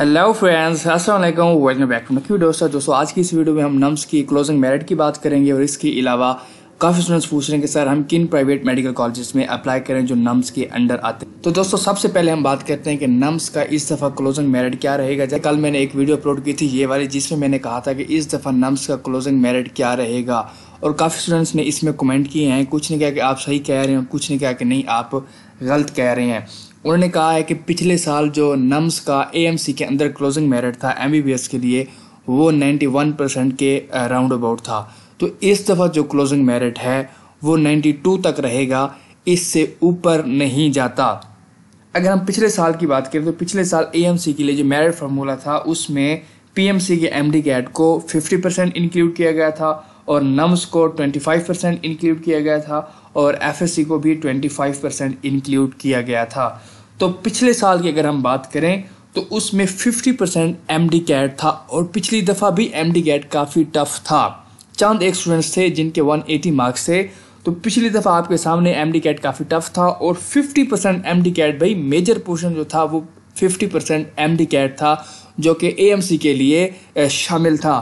Hello friends अस्सलाम वालेकुम back to मक्यू दोस्तों दोस्तों। आज की इस वीडियो में हम नम्स की क्लोजिंग मेरिट की बात करेंगे और इसके अलावा काफ़ी स्टूडेंट्स पूछ रहे हैं कि सर हम किन प्राइवेट मेडिकल कॉलेजेस में अप्लाई करें जो नम्स के अंडर आते हैं? तो दोस्तों, सबसे पहले हम बात करते हैं कि नम्स का इस दफ़ा क्लोजिंग मेरिट क्या रहेगा। जैसे कल मैंने एक वीडियो अपलोड की थी, ये वाली, जिसमें मैंने कहा था कि इस दफ़ा नम्स का क्लोजिंग मेरिट क्या रहेगा। और काफ़ी स्टूडेंट्स ने इसमें कमेंट किए हैं, कुछ ने कहा कि आप सही कह रहे हैं कुछ ने कहा कि नहीं, आप गलत कह रहे हैं। उन्होंने कहा है कि पिछले साल जो नम्स का एएमसी के अंदर क्लोजिंग मेरिट था एम के लिए, वो 91 परसेंट के राउंड अबाउट था। तो इस दफ़ा जो क्लोजिंग मेरिट है, वो 92 तक रहेगा, इससे ऊपर नहीं जाता। अगर हम पिछले साल की बात करें तो पिछले साल ए के लिए जो मेरिट फार्मूला था, उसमें पीएमसी के एमडी कैट को 50 परसेंट इंक्लूड किया गया था और नम्स को 25 परसेंट इंक्लूड किया गया था। और एफएससी को भी 25 परसेंट इंक्लूड किया गया था। तो पिछले साल की अगर हम बात करें तो उसमें 50 परसेंट एम कैट था और पिछली दफ़ा भी एमडी कैट काफ़ी टफ था। चंद एक स्टूडेंट्स थे जिनके 180 मार्क्स थे। तो पिछली दफ़ा आपके सामने एमडी कैट काफ़ी टफ था और 50 परसेंट एम कैट भाई मेजर पोर्शन जो था वो 50 परसेंट एम कैट था, जो कि एएमसी के लिए शामिल था।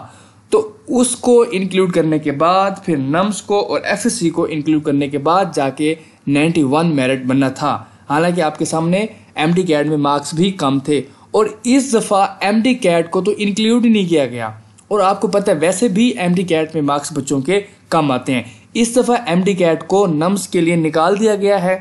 उसको इंक्लूड करने के बाद, फिर नम्स को और एफएससी को इंक्लूड करने के बाद जाके 91 मेरिट बनना था। हालाँकि आपके सामने एम डी कैट में मार्क्स भी कम थे और इस दफ़ा एम डी कैट को तो इंक्लूड ही नहीं किया गया। और आपको पता है, वैसे भी एम डी कैट में मार्क्स बच्चों के कम आते हैं। इस दफ़ा एम डी कैट को नम्स के लिए निकाल दिया गया है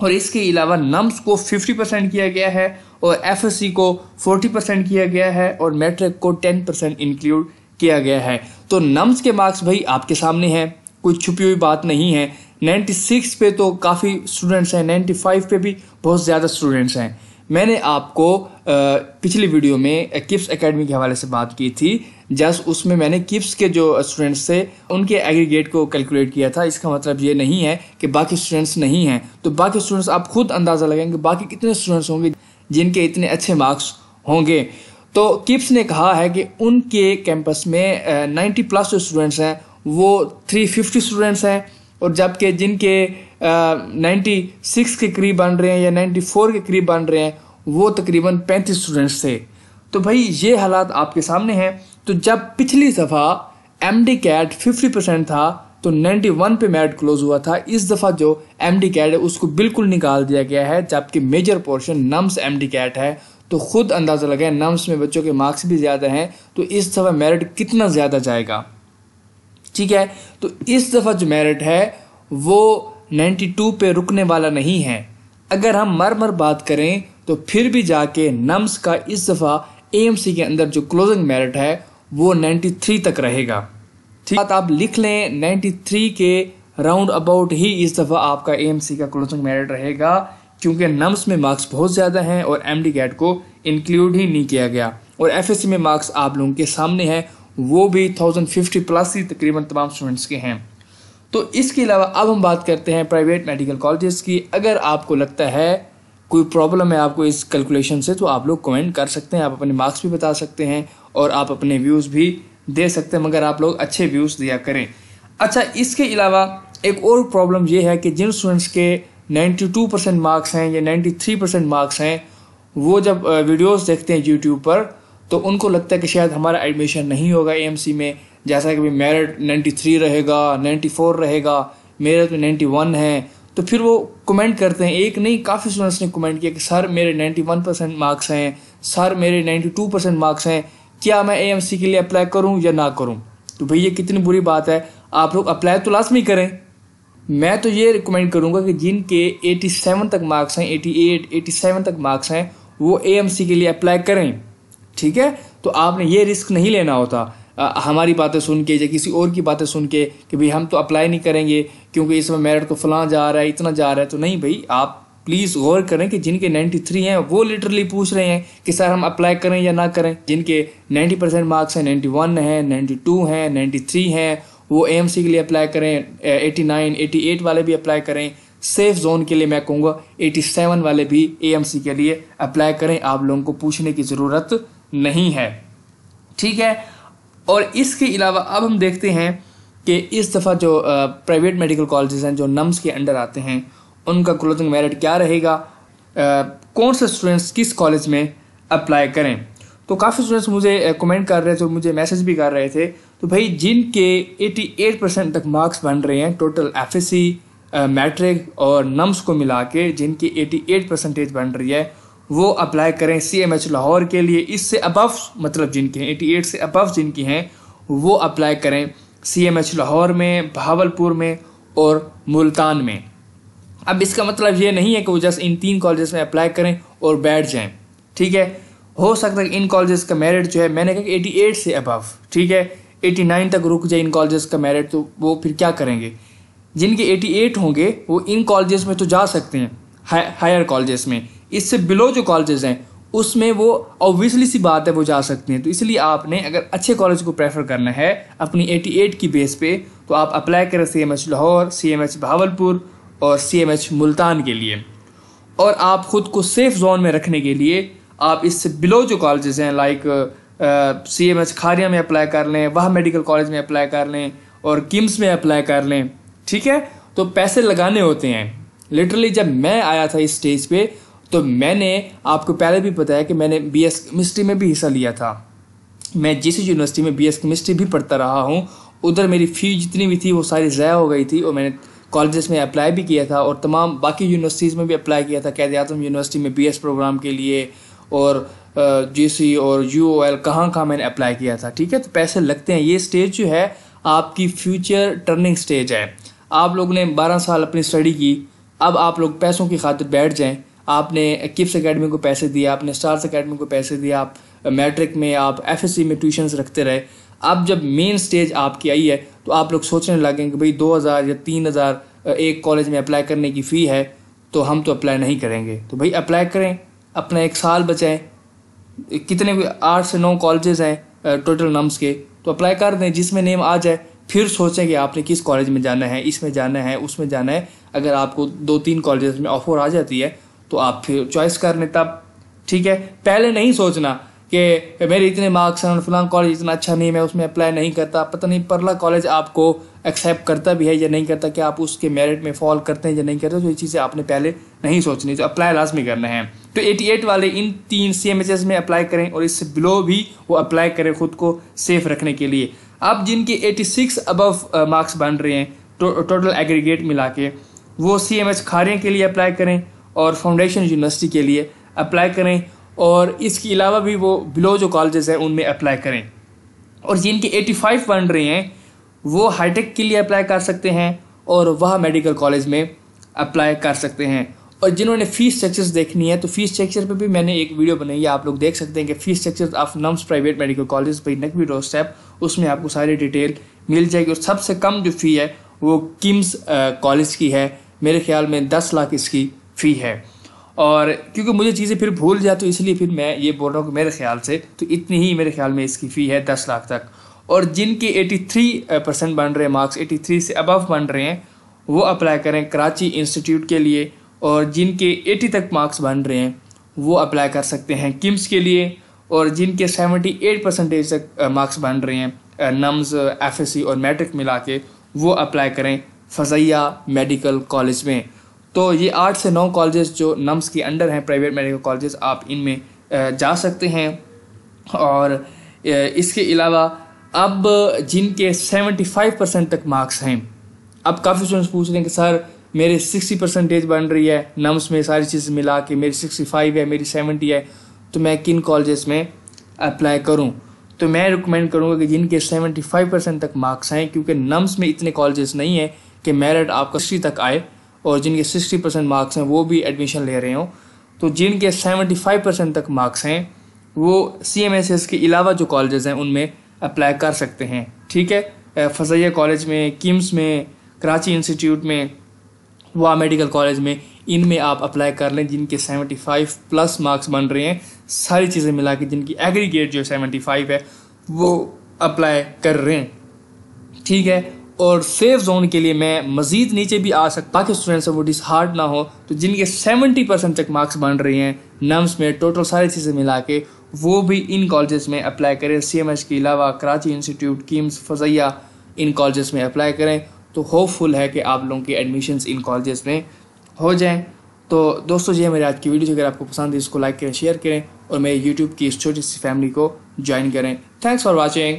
और इसके अलावा नम्स को 50 परसेंट किया गया है और एफएससी को 40 परसेंट किया गया है और मैट्रिक को 10 परसेंट इंक्लूड किया गया है। तो नम्स के मार्क्स भाई आपके सामने हैं, कोई छुपी हुई बात नहीं है। 96 पे तो काफ़ी स्टूडेंट्स हैं 95 पे भी बहुत ज़्यादा स्टूडेंट्स हैं। मैंने आपको पिछली वीडियो में किप्स एकेडमी के हवाले से बात की थी। जस्ट उसमें मैंने किप्स के जो स्टूडेंट्स थे, उनके एग्रीगेट को कैलकुलेट किया था। इसका मतलब ये नहीं है कि बाकी स्टूडेंट्स नहीं हैं। तो बाकी स्टूडेंट्स आप खुद अंदाज़ा लगाएँगे, बाकी कितने स्टूडेंट्स होंगे जिनके इतने अच्छे मार्क्स होंगे। तो किप्स ने कहा है कि उनके कैंपस में नाइन्टी प्लस जो स्टूडेंट्स हैं, वो थ्री फिफ्टी स्टूडेंट्स हैं, और जबकि जिनके नाइन्टी सिक्स के करीब बन रहे हैं या नाइन्टी फोर के करीब बन रहे हैं, वो तकरीबन पैंतीस स्टूडेंट्स थे। तो भाई, ये हालात आपके सामने हैं। तो जब पिछली दफ़ा M D cat fifty percent था तो 91 पे मेरिट क्लोज हुआ था। इस दफ़ा जो एम डी कैट है, उसको बिल्कुल निकाल दिया गया है, जबकि major portion nums M D cat है। तो खुद अंदाज़ा लगाए नम्स में बच्चों के मार्क्स भी ज़्यादा हैं तो इस दफ़ा मेरिट कितना ज़्यादा जाएगा? ठीक है? तो इस दफ़ा जो मेरिट है, वो 92 पे रुकने वाला नहीं है। अगर हम मर मर बात करें तो फिर भी जाके नम्स का इस दफ़ा ए के अंदर जो क्लोजिंग मेरिट है, वो 93 तक रहेगा। ठीक बात आप लिख लें 93 के राउंड अबाउट ही इस दफ़ा आपका ए का क्लोजिंग मेरिट रहेगा। क्योंकि नम्स में मार्क्स बहुत ज़्यादा हैं और एम डी को इंक्लूड ही नहीं किया गया। और एफएससी में मार्क्स आप लोगों के सामने हैं, वो भी थाउज़ेंड फिफ्टी प्लस ही तकरीबन तमाम स्टूडेंट्स के हैं। तो इसके अलावा अब हम बात करते हैं प्राइवेट मेडिकल कॉलेजेस की। अगर आपको लगता है कोई प्रॉब्लम है आपको इस कैलकुलेशन से तो आप लोग कमेंट कर सकते हैं, आप अपने मार्क्स भी बता सकते हैं और आप अपने व्यूज़ भी दे सकते हैं, मगर आप लोग अच्छे व्यूज़ दिया करें। अच्छा इसके अलावा एक और प्रॉब्लम ये है कि जिन स्टूडेंट्स के 92 परसेंट मार्क्स हैं या 93 परसेंट मार्क्स हैं, वो जब वीडियोस देखते हैं यूट्यूब पर तो उनको लगता है कि शायद हमारा एडमिशन नहीं होगा ए में। जैसा कि मेरिट 93 रहेगा 94 रहेगा मेरे तो 91 है तो फिर वो कमेंट करते हैं। एक नहीं, काफ़ी स्टूडेंट्स ने कमेंट किया कि, सर, मेरे 91 परसेंट मार्क्स हैं, सर, मेरे 92 परसेंट मार्क्स हैं, क्या मैं AMC के लिए अप्लाई करूँ या ना करूँ? तो भैया, कितनी बुरी बात है। आप लोग अप्लाई तो लास्ट लाजमी करें। मैं तो ये रिकमेंड करूँगा कि जिनके 87 तक मार्क्स हैं 88, 87 तक मार्क्स हैं वो एएमसी के लिए अप्लाई करें ठीक है? तो आपने ये रिस्क नहीं लेना होता। आ, हमारी बातें सुन के या किसी और की बातें सुन के कि भाई हम तो अप्लाई नहीं करेंगे क्योंकि इसमें मेरिट तो फलां जा रहा है इतना जा रहा है तो नहीं भाई आप प्लीज़ गौर करें कि जिनके 93 हैं वो लिटरली पूछ रहे हैं कि सर हम अप्लाई करें या ना करें। जिनके 90 परसेंट मार्क्स हैं 91 हैं 92 हैं 93 हैं वो AMC के लिए अप्लाई करें 89 88 वाले भी अप्लाई करें। सेफ़ जोन के लिए मैं कहूँगा 87 वाले भी AMC के लिए अप्लाई करें। आप लोगों को पूछने की ज़रूरत नहीं है। ठीक है? और इसके अलावा अब हम देखते हैं कि इस दफ़ा जो प्राइवेट मेडिकल कॉलेजेस हैं, जो नम्स के अंडर आते हैं, उनका क्लोजिंग मेरिट क्या रहेगा? कौन से स्टूडेंट्स किस कॉलेज में अप्लाई करें? तो काफ़ी स्टूडेंट्स मुझे कमेंट कर रहे थे मुझे मैसेज भी कर रहे थे। तो भाई, जिनके 88 परसेंट तक मार्क्स बन रहे हैं total F S C matric और नम्स को मिला के जिनकी 88 परसेंटेज बन रही है, वो अप्लाई करें सी एम एच लाहौर के लिए। इससे अबव मतलब जिनके हैं एटी से अबव जिनकी हैं, वो अप्लाई करें सी एम एच लाहौर में भावलपुर में और मुल्तान में। अब इसका मतलब ये नहीं है कि वो जस्ट इन तीन कॉलेज में अप्लाई करें और बैठ जाएँ, ठीक है? हो सकता है इन कॉलेजेस का मेरिट जो है, मैंने कहा एटी एट से अबव ठीक है? एटी नाइन तक रुक जाए इन कॉलेजेस का मेरिट तो वो फिर क्या करेंगे? जिनके एटी एट होंगे, वो इन कॉलेजेस में तो जा सकते हैं हायर कॉलेजेस में। इससे बिलो जो कॉलेजेस हैं, उसमें वो ऑब्वियसली सी बात है, वो जा सकते हैं। तो इसलिए आपने अगर अच्छे कॉलेज को प्रेफर करना है, अपनी 88 की बेस पे तो आप अप्लाई करें C M H Lahore C M H Bahawalpur और सी एम एच मुल्तान के लिए। और आप ख़ुद को सेफ़ जोन में रखने के लिए आप इससे बिलो जो कॉलेजेस हैं like C M H Kharia में अप्लाई कर लें, वह मेडिकल कॉलेज में अप्लाई कर लें और किम्स में अप्लाई कर लें, ठीक है? तो पैसे लगाने होते हैं। लिटरली जब मैं आया था इस स्टेज पे तो मैंने, आपको पहले भी बताया कि मैंने बी एस केमिस्ट्री में भी हिस्सा लिया था। मैं जिस यूनिवर्सिटी में बी एस केमिस्ट्री भी पढ़ता रहा हूँ। उधर मेरी फ़ी जितनी भी थी, वो सारी ज़ाया हो गई थी और मैंने कॉलेजेस में अप्लाई भी किया था और तमाम बाकी यूनिवर्सिटीज़ में भी अप्लाई किया था कैद आज़म यूनिवर्सिटी में बी एस प्रोग्राम के लिए और जी सी और यू ओ एल कहाँ कहाँ मैंने अप्लाई किया था, ठीक है? तो पैसे लगते हैं। ये स्टेज जो है, आपकी फ्यूचर टर्निंग स्टेज है। आप लोग ने बारह साल अपनी स्टडी की। अब आप लोग पैसों की खातिर बैठ जाएँ। आपने किप्स अकेडमी को पैसे दिए आपने स्टार्स अकेडमी को पैसे दिए आप मैट्रिक में, आप एफ़ में ट्यूशन रखते रहे। अब जब मेन स्टेज आपकी आई है तो आप लोग सोचने लगें कि भाई दो हज़ार या तीन हज़ार एक कॉलेज में अप्लाई करने की फ़ी है तो हम तो अप्लाई नहीं करेंगे। तो भाई अप्लाई करें। अपना एक साल बचाएँ कितने आठ से नौ कॉलेजेस हैं टोटल नम्स के। तो अप्लाई कर दें, जिसमें नेम आ जाए, फिर सोचें कि आपने किस कॉलेज में जाना है, इसमें जाना है, उसमें जाना है। अगर आपको दो तीन कॉलेज में ऑफ़र आ जाती है तो आप फिर चॉइस कर लें तब। ठीक है? पहले नहीं सोचना कि मेरे इतने मार्क्स हैं, फलां कॉलेज इतना अच्छा नहीं मैं उसमें अप्लाई नहीं करता। पता नहीं परला कॉलेज आपको एक्सेप्ट करता भी है या नहीं करता कि आप उसके मेरिट में फॉल करते हैं या नहीं करते तो ये चीज़ें आपने पहले नहीं सोचनी। तो अप्लाई लाजमी करना है। तो 88 वाले इन तीन सी में अप्लाई करें और इससे बिलो भी वो अप्लाई करें खुद को सेफ़ रखने के लिए। अब जिनके 86 अबव मार्क्स बन रहे हैं टोटल एग्रीगेट मिला के, वो सी एम के लिए अप्लाई करें और फाउंडेशन यूनिवर्सिटी के लिए अप्लाई करें और इसके अलावा भी वो बिलो जो कॉलेजेस हैं, उनमें अप्लाई करें। और जिनके 85 बन रहे हैं, वो हाईटेक के लिए अप्लाई कर सकते हैं और वह मेडिकल कॉलेज में अप्लाई कर सकते हैं। और जिन्होंने फ़ीस स्ट्रक्चर्स देखनी है तो फ़ीस स्ट्रक्चर पे भी मैंने एक वीडियो बनाई है, आप लोग देख सकते हैं कि fees structure of NUMS private medical college by Naqvi dough step उसमें आपको सारी डिटेल मिल जाएगी। और सबसे कम जो फ़ी है, वो किम्स कॉलेज की है। मेरे ख्याल में दस लाख इसकी फ़ी है। और क्योंकि मुझे चीज़ें फिर भूल जाए तो इसलिए फिर मैं ये बोल रहा हूँ कि मेरे ख्याल से तो इतनी ही मेरे ख्याल में इसकी फ़ी है दस लाख तक। और जिनके 83 परसेंट बन रहे हैं मार्क्स 83 से अबव बन रहे हैं, वो अप्लाई करें कराची इंस्टीट्यूट के लिए। और जिनके 80 तक मार्क्स बन रहे हैं, वो अप्लाई कर सकते हैं किम्स के लिए और जिनके 78 परसेंटेज तक मार्क्स बन रहे हैं नम्स एफएससी और मैट्रिक मिला के, वो अप्लाई करें फ़जैया मेडिकल कॉलेज में। तो ये आठ से नौ कॉलेजेस जो नम्स के अंडर हैं प्राइवेट मेडिकल कॉलेजेस आप इनमें जा सकते हैं। और इसके अलावा अब जिनके सेवेंटी फाइव परसेंट तक मार्क्स हैं, अब काफ़ी स्टूडेंट्स पूछ रहे हैं कि, सर मेरे सिक्सटी परसेंटेज बन रही है नम्स में सारी चीज़ मिला के मेरी सिक्सटी फाइव है, मेरी सेवेंटी है तो मैं किन कॉलेजेस में अप्लाई करूँ? तो मैं रिकमेंड करूँगा कि जिनके सेवेंटी फाइव परसेंट तक मार्क्स हैं, क्योंकि नम्स में इतने कॉलेजेस नहीं हैं कि मेरिट आपका सी तक आए, और जिनके सिक्सटी परसेंट मार्क्स हैं, वो भी एडमिशन ले रहे हों। तो जिनके सेवेंटी फाइव परसेंट तक मार्क्स हैं, वो सी एम एस एस के अलावा जो कॉलेजेस हैं, उनमें अप्लाई कर सकते हैं। ठीक है? फजैया कॉलेज में किम्स में कराची इंस्टीट्यूट में वा मेडिकल कॉलेज में इनमें आप अप्लाई कर लें, जिनके सेवेंटी फाइव प्लस मार्क्स बन रहे हैं। सारी चीज़ें मिला के जिनकी एग्रीगेट जो सेवेंटी फाइव है, वो अप्लाई कर रहे हैं। ठीक है? और सेफ़ जोन के लिए मैं मजीद नीचे भी आ सकता ताकि स्टूडेंट्स वो डिसहार्ड ना हो। तो जिनके सेवेंटी परसेंट तक मार्क्स बन रहे हैं नम्स में टोटल सारी चीज़ें मिला के, वो भी इन कॉलेजेस में अप्लाई करें। सी एम एच के अलावा, कराची इंस्टीट्यूट कीम्स फजैया इन कॉलेजेस में अप्लाई करें। तो होपफुल है कि आप लोगों की एडमिशन्स इन कॉलेजेस में हो जाएँ। तो दोस्तों, ये मेरी आज की वीडियो अगर आपको पसंद है, इसको लाइक करें शेयर करें और मेरे यूट्यूब की इस छोटी सी फैमिली को ज्वाइन करें। Thanks for watching